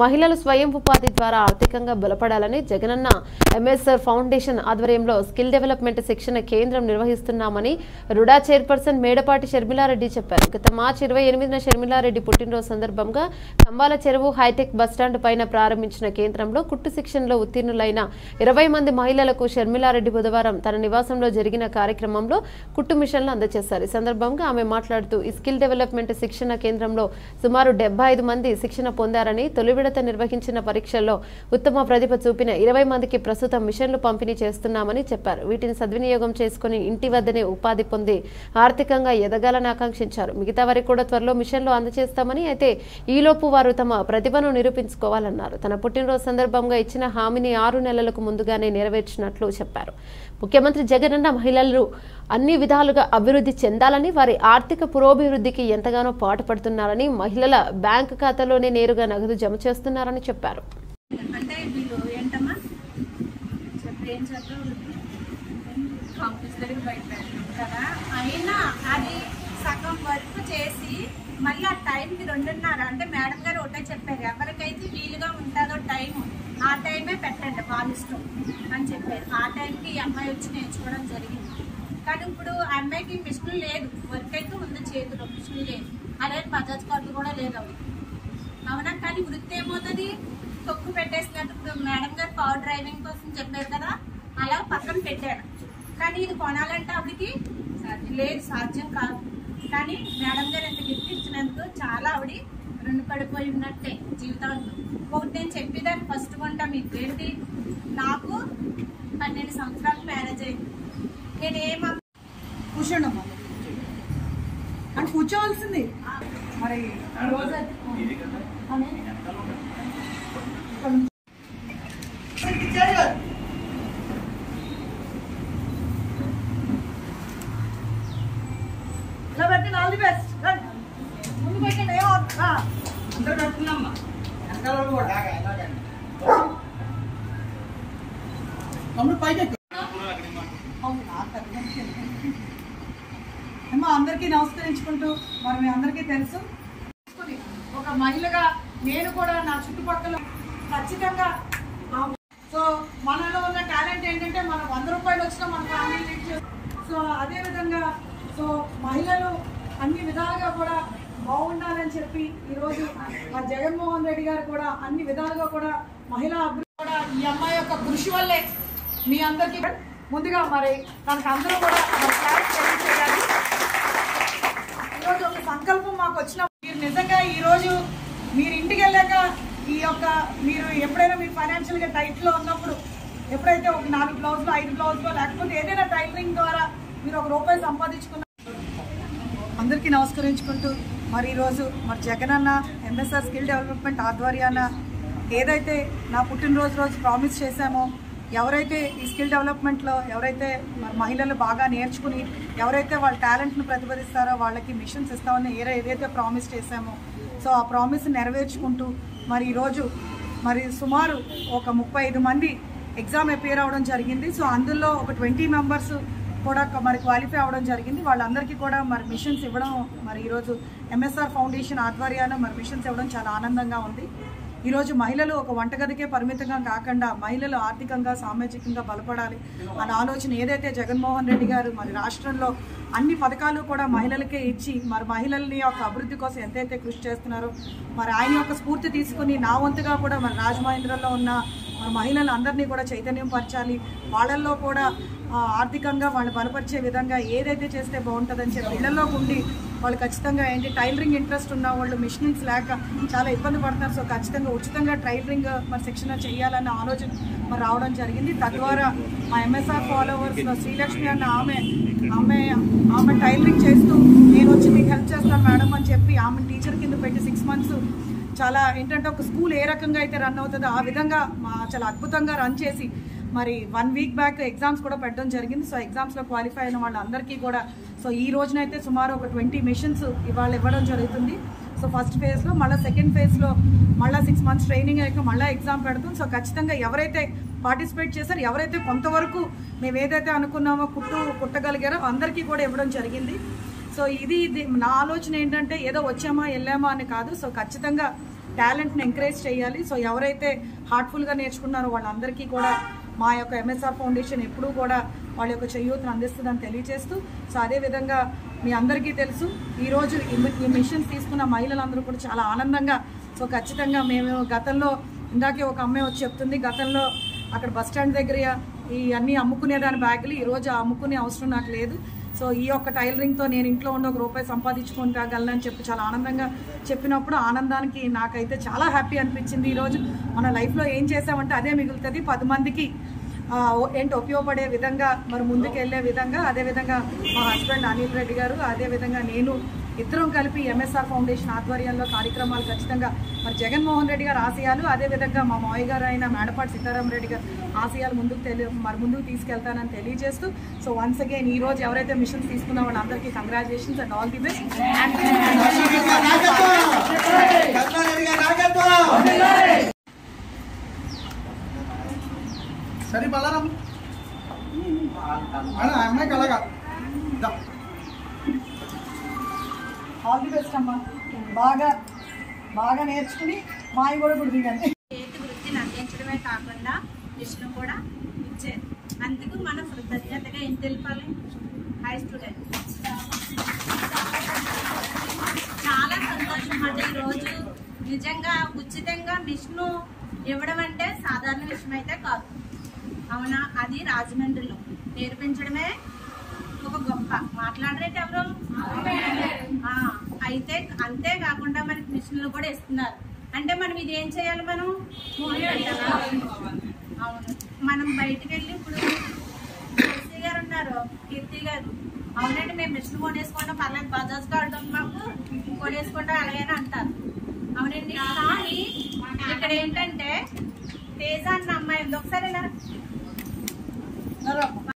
మహిళలు స్వయం ఉపాధి ద్వారా ఆర్థికంగా బలపడాలని జగనన్న ఎంఎస్ఆర్ ఫౌండేషన్ ఆధ్వర్యంలో స్కిల్ డెవలప్మెంట్ శిక్షణ కేంద్రం నిర్వహిస్తున్నామని రుడా చైర్పర్సన్ మేడపాటి షర్మిలారెడ్డి చెప్పారు. గత మార్చి ఇరవై ఎనిమిదిన షర్మిలారెడ్డి పుట్టినరోజు సందర్భంగా కంబాల చెరువు హైటెక్ బస్టాండ్ పైన ప్రారంభించిన కేంద్రంలో కుట్టు శిక్షణలో ఉత్తీర్ణులైన ఇరవై మంది మహిళలకు షర్మిలారెడ్డి బుధవారం తన నివాసంలో జరిగిన కార్యక్రమంలో కుట్టు మిషన్లు అందజేశారు. ఈ సందర్భంగా ఆమె మాట్లాడుతూ ఈ స్కిల్ డెవలప్మెంట్ శిక్షణ కేంద్రంలో సుమారు డెబ్బై ఐదు మంది శిక్షణ పొందారని తొలి విడత నిర్వహించిన పరీక్షల్లో ఉత్తమ ప్రతిభ చూపిన ఇరవై మందికి ప్రస్తుతం మిషన్లు పంపిణీ చేస్తున్నామని చెప్పారు. వీటిని సద్వినియోగం చేసుకుని ఇంటి వద్దనే ఉపాధి పొంది ఆర్థికంగా ఎదగాలని ఆకాంక్షించారు. మిగతా వారికి కూడా త్వరలో మిషన్లు అందజేస్తామని అయితే ఈలోపు వారు తమ ప్రతిభను నిరూపించుకోవాలన్నారు. తన పుట్టినరోజు సందర్భంగా ఇచ్చిన హామీని ఆరు నెలలకు ముందుగానే నెరవేర్చినట్లు చెప్పారు. ముఖ్యమంత్రి జగనన్న మహిళలు అన్ని విధాలుగా అభివృద్ధి చెందాలని వారి ఆర్థిక పురోభివృద్ధికి ఎంతగానో పాటుపడుతున్నారని మహిళల బ్యాంకు ఖాతాలోనే నేరుగా నగదు జమ చేస్తున్నారని చెప్పారు. అంటే వీళ్ళు ఏంటమ్మా? ఏం బయట కదా. అయినా అది సగం వర్క్ చేసి మళ్ళీ ఆ టైంకి రెండున్నర అంటే మేడం గారు ఒకటే చెప్పారు ఎవరికైతే వీలుగా ఉంటుందో టైం ఆ టైమే పెట్టండి వాళ్ళ ఇష్టం అని చెప్పారు. ఆ టైంకి ఈ అమ్మాయి వచ్చి నేర్చుకోవడం జరిగింది. కానీ ఇప్పుడు ఆ అమ్మాయికి మిషన్ లేదు వర్క్ అయితే ఉంది చేతిలో మిషన్ లేదు. అదే బజాజ్ కార్డు కూడా లేదు అవి. అవునా? కానీ వృత్తి ఏమవుతుంది? తొక్కు పెట్టేసినట్టు. ఇప్పుడు మేడం గారు పవర్ డ్రైవింగ్ కోసం చెప్పారు కదా అలా పక్కన పెట్టాడు కానీ ఇది కొనాలంటే ఆవిడకి లేదు సాధ్యం కాదు. కానీ మేడం గారు ఎంత గిఫ్ట్ ఇచ్చినందుకు చాలా ఆవిడ రుణపడిపోయి ఉన్నట్టే జీవితాంతం. ఒకటి నేను చెప్పేదాన్ని ఫస్ట్ కొంట మీకు. ఏంటి? నాకు పన్నెండు సంవత్సరాలు మ్యారేజ్ అయింది. నేను ఏం కూర్చోండి అమ్మా అని కూర్చోవలసింది మరి రోజు ఇలా పెట్టండి ఆల్ ది బెస్ట్ ముందు పెట్టండి ఏమో అందరు పెట్టుకున్నామ్మా వెనకాల కూడా తమ్ముడు పైకి ఎక్కు. అందరికీ నమస్కరించుకుంటూ మరి మీ అందరికీ తెలుసు ఒక మహిళగా నేను కూడా నా చుట్టుపక్కల ఖచ్చితంగా. సో మనలో ఉన్న టాలెంట్ ఏంటంటే మనం వంద రూపాయలు వచ్చినా మన ఫ్యామిలీ లీడ్ చేస్తాం సో అదేవిధంగా సో మహిళలు అన్ని విధాలుగా కూడా బాగుండాలని చెప్పి ఈరోజు మా జగన్మోహన్ రెడ్డి గారు కూడా అన్ని విధాలుగా కూడా మహిళా అభివృద్ధి కూడా ఈ అమ్మాయి యొక్క కృషి వల్లే మీ అందరికీ. ముందుగా మరి తనకు అందరూ కూడా మరి క్లాస్ తెలియజేయాలి ఈరోజు ఒక సంకల్పం మాకు వచ్చిన మీరు నిజంగా ఈ రోజు మీరు ఇంటికి వెళ్ళాక ఈ యొక్క మీరు ఎప్పుడైనా మీరు ఫైనాన్షియల్గా టైట్లో ఉన్నప్పుడు ఎప్పుడైతే ఒక నాలుగు బ్లౌజ్లు ఐదు బ్లౌజ్లు లేకపోతే ఏదైనా టైలరింగ్ ద్వారా మీరు ఒక రూపాయి సంపాదించుకున్న అందరికీ నమస్కరించుకుంటూ మరి ఈరోజు మరి జగనన్న ఎంఎస్ఆర్ స్కిల్ డెవలప్మెంట్ ఆధ్వర్యాన ఏదైతే నా పుట్టినరోజు రోజు ప్రామిస్ చేశామో ఎవరైతే ఈ స్కిల్ డెవలప్మెంట్లో ఎవరైతే మరి మహిళలు బాగా నేర్చుకుని ఎవరైతే వాళ్ళ టాలెంట్ను ప్రతిపాదిస్తారో వాళ్ళకి మిషన్స్ ఇస్తామని ఏదైతే ప్రామిస్ చేశామో సో ఆ ప్రామిస్ నెరవేర్చుకుంటూ మరి ఈరోజు మరి సుమారు ఒక ముప్పై ఐదు మంది ఎగ్జామ్ అపేర్ అవ్వడం జరిగింది. సో అందులో ఒక ట్వంటీ మెంబర్స్ కూడా మరి క్వాలిఫై అవ్వడం జరిగింది. వాళ్ళందరికీ కూడా మరి మిషన్స్ ఇవ్వడం మరి ఈరోజు ఎంఎస్ఆర్ ఫౌండేషన్ ఆధ్వర్యాన మరి మిషన్స్ ఇవ్వడం చాలా ఆనందంగా ఉంది. ఈరోజు మహిళలు ఒక వంటగదికే పరిమితంగా కాకుండా మహిళలు ఆర్థికంగా సామాజికంగా బలపడాలి అనే ఆలోచన ఏదైతే జగన్మోహన్ రెడ్డి గారు మరి రాష్ట్రంలో అన్ని పథకాలు కూడా మహిళలకే ఇచ్చి మరి మహిళల్ని యొక్క అభివృద్ధి కోసం ఎంతైతే కృషి చేస్తున్నారో మరి ఆయన యొక్క స్ఫూర్తి తీసుకుని నా వంతుగా కూడా మరి రాజమహేంద్రలో ఉన్న మన మహిళలు అందరినీ కూడా చైతన్యం పరచాలి. వాళ్ళల్లో కూడా ఆర్థికంగా వాళ్ళు బలపరిచే విధంగా ఏదైతే చేస్తే బాగుంటుందని చెప్పి ఇళ్ళలోకి ఉండి వాళ్ళు ఖచ్చితంగా ఏంటి టైలరింగ్ ఇంట్రెస్ట్ ఉన్న వాళ్ళు మిషనింగ్స్ లేక చాలా ఇబ్బంది పడుతున్నారు. సో ఖచ్చితంగా ఉచితంగా టైలరింగ్ మరి శిక్షణ చేయాలన్న ఆలోచన మరి రావడం జరిగింది. తద్వారా మా ఎంఎస్ఆర్ ఫాలోవర్స్లో శ్రీలక్ష్మి అన్న ఆమె ఆమె ఆమె టైలరింగ్ చేస్తూ నేను వచ్చి మీకు హెల్ప్ చేస్తాను మేడం అని చెప్పి ఆమె టీచర్ కింద పెట్టి సిక్స్ మంత్స్ చాలా ఏంటంటే ఒక స్కూల్ ఏ రకంగా అయితే రన్ అవుతుందో ఆ విధంగా మా చాలా అద్భుతంగా రన్ చేసి మరి వన్ వీక్ బ్యాక్ ఎగ్జామ్స్ కూడా పెట్టడం జరిగింది. సో ఎగ్జామ్స్లో క్వాలిఫై అయిన వాళ్ళందరికీ కూడా సో ఈ రోజునైతే సుమారు ఒక ట్వంటీ మిషన్స్ ఇవాళ ఇవ్వడం జరుగుతుంది. సో ఫస్ట్ ఫేజ్లో మళ్ళీ సెకండ్ ఫేజ్లో మళ్ళీ సిక్స్ మంత్స్ ట్రైనింగ్ అయ్యాక మళ్ళీ ఎగ్జామ్ పెడుతుంది. సో ఖచ్చితంగా ఎవరైతే పార్టిసిపేట్ చేశారో ఎవరైతే కొంతవరకు మేము ఏదైతే అనుకున్నామో కుట్టు కుట్టగలిగారో అందరికీ కూడా ఇవ్వడం జరిగింది. సో ఇది ఇది నా ఆలోచన ఏంటంటే ఏదో వచ్చామా వెళ్ళామా అని కాదు. సో ఖచ్చితంగా టాలెంట్ని ఎంకరేజ్ చేయాలి. సో ఎవరైతే హార్ట్ఫుల్గా నేర్చుకున్నారో వాళ్ళందరికీ కూడా మా యొక్క ఎంఎస్ఆర్ ఫౌండేషన్ ఎప్పుడూ కూడా వాళ్ళ యొక్క చేయూతను అందిస్తుందని తెలియజేస్తూ సో అదేవిధంగా మీ అందరికీ తెలుసు ఈరోజు ఈ మిషన్స్ తీసుకున్న మహిళలందరూ కూడా చాలా ఆనందంగా సో ఖచ్చితంగా మేము గతంలో ఇందాకే ఒక అమ్మాయి వచ్చి చెప్తుంది గతంలో అక్కడ బస్ స్టాండ్ దగ్గర ఈ అన్నీ అమ్ముకునేదాని బ్యాగులు ఈరోజు అమ్ముకునే అవసరం నాకు లేదు. సో ఈ యొక్క టైలరింగ్తో నేను ఇంట్లో ఉండి ఒక రూపాయి సంపాదించుకుంటాగలనని చెప్పి చాలా ఆనందంగా చెప్పినప్పుడు ఆనందానికి నాకైతే చాలా హ్యాపీ అనిపించింది. ఈరోజు మన లైఫ్లో ఏం చేసామంటే అదే మిగులుతుంది. పది మందికి ఏంటి ఉపయోగపడే విధంగా మరి ముందుకు వెళ్ళే విధంగా అదేవిధంగా మా హస్బెండ్ అనిల్ రెడ్డి గారు అదేవిధంగా నేను ఇద్దరం కలిపి ఎంఎస్ఆర్ ఫౌండేషన్ ఆధ్వర్యంలో కార్యక్రమాలు ఖచ్చితంగా మరి జగన్మోహన్ రెడ్డి గారు ఆశయాలు అదేవిధంగా మా మావయ్య గారు అయిన మేడపాటి సీతారాం రెడ్డి గారు ఆశయాలు ముందుకు తెలి మరి ముందుకు తీసుకెళ్తానని తెలియజేస్తూ సో వన్స్ అగైన్ ఈ రోజు ఎవరైతే మిషన్స్ తీసుకున్న వాళ్ళందరికీ congratulations and all the best బాగా బాగా నేర్చుకుని మాయ కూడా గుడి దిగండి చేతి వృత్తిని అందించడమే కాకుండా మిషన్ కూడా ఇచ్చారు అందుకు మన కృతజ్ఞతగా ఏం తెలిపాలి? హై స్టూడెంట్ చాలా సంతోషం అండి ఈరోజు నిజంగా ఉచితంగా విష్ణు ఇవ్వడం అంటే సాధారణ విషయం అయితే కాదు. అవునా? అది రాజమండ్రిలో నేర్పించడమే ఒక గొప్ప. మాట్లాడరేట ఎవరు ఆ, అయితే అంతేకాకుండా కూడా ఇస్తున్నారు. అంటే మనం ఇది ఏం చేయాలి మనం? అవును. మనం బయటికి వెళ్ళి ఇప్పుడు కీర్తి గారు ఉన్నారు కీర్తి గారు. అవునండి మేము మిషన్ కొనేసుకుంటాం పర్లేదు బజాజ్ కార్డు మాకు. కొనేసుకుంటాం అలాగైనా అంటారు. అవునండి కానీ ఇక్కడ ఏంటంటే తేజ అన్న అమ్మాయి ఉంది. ఒకసారి ఇలా.